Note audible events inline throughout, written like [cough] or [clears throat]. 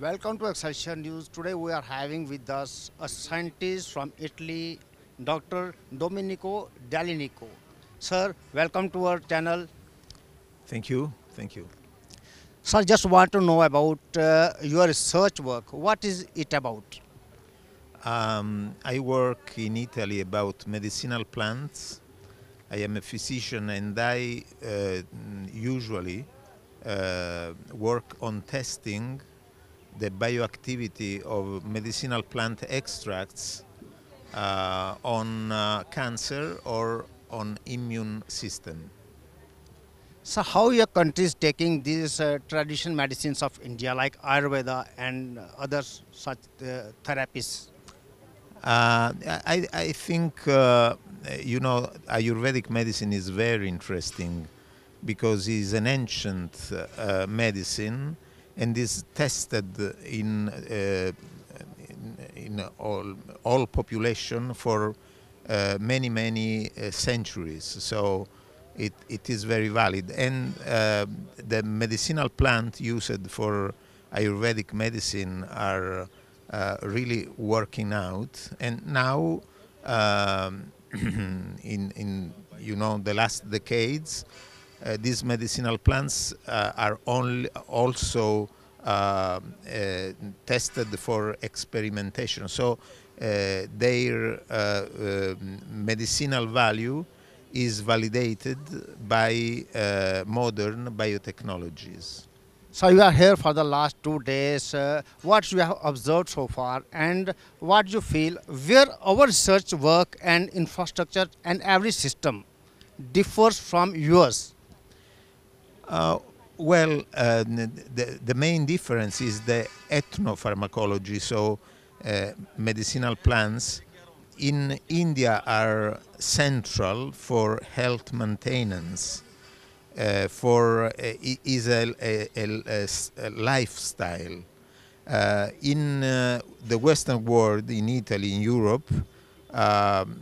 Welcome to Excelsior News. Today we are having with us a scientist from Italy, Dr. Domenico Delfino. Sir, welcome to our channel. Thank you. Thank you. Sir, just want to know about uh, your research work. What is it about? Um, I work in Italy about medicinal plants. I am a physician and I uh, usually uh, work on testing the bioactivity of medicinal plant extracts uh, on uh, cancer or on immune system. So, how your country is taking these uh, traditional medicines of India like Ayurveda and other such uh, therapies? Uh, I, I think, uh, you know, Ayurvedic medicine is very interesting because it's an ancient uh, medicine and is tested in, uh, in, in all, all population for uh, many, many uh, centuries. So it, it is very valid. And uh, the medicinal plant used for Ayurvedic medicine are uh, really working out. And now, um, [clears throat] in, in you know the last decades, these medicinal plants uh, are only also uh, uh, tested for experimentation. So uh, their uh, um, medicinal value is validated by uh, modern biotechnologies. So you are here for the last two days. Uh, what you have observed so far, and what you feel where our research work and infrastructure and every system differs from yours. Uh, well, uh, the, the main difference is the ethnopharmacology, so uh, medicinal plants in India are central for health maintenance, uh, for uh, is a, a- a- a lifestyle. Uh, in the Western world, in Italy, in Europe, um,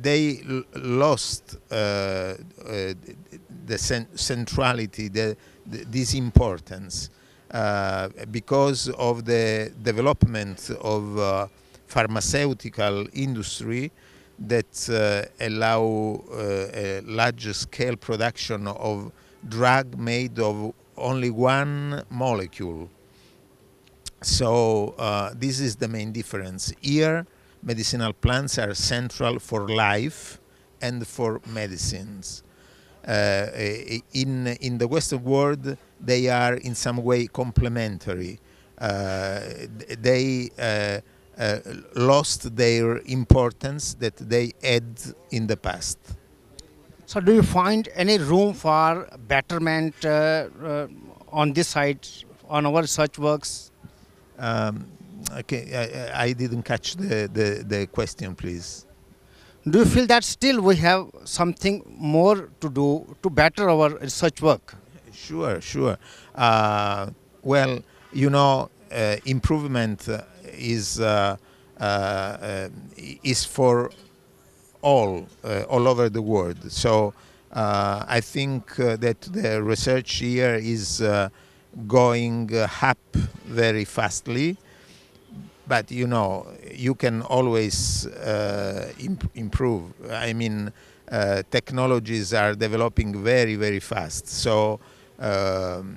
they lost the cen- centrality, the, the, this importance, uh, because of the development of uh, pharmaceutical industry that uh, allow uh, a large scale production of drug made of only one molecule. So uh, this is the main difference. Here, medicinal plants are central for life and for medicines. Uh, in in the Western world, they are in some way complementary. Uh, they uh, uh, lost their importance that they had in the past. So do you find any room for betterment on this side on our research works? Um, okay, I, I didn't catch the, the, the question, please. Do you feel that still we have something more to do to better our research work? Sure, sure. Uh, well, you know, uh, improvement uh, is uh, uh, is for all uh, all over the world. So I think that the research here is going up very fastly. But you know, you can always uh, imp- improve. I mean, uh, technologies are developing very, very fast. So um,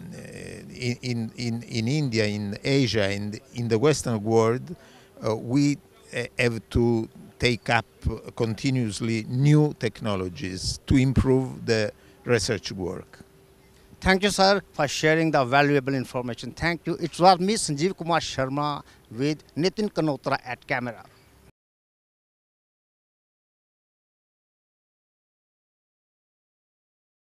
in, in, in, in India, in Asia, and in the Western world, uh, we uh, have to take up continuously new technologies to improve the research work. Thank you, sir, for sharing the valuable information. Thank you. It was me, Sanjeev Kumar Sharma, with Nitin Kanotra at camera.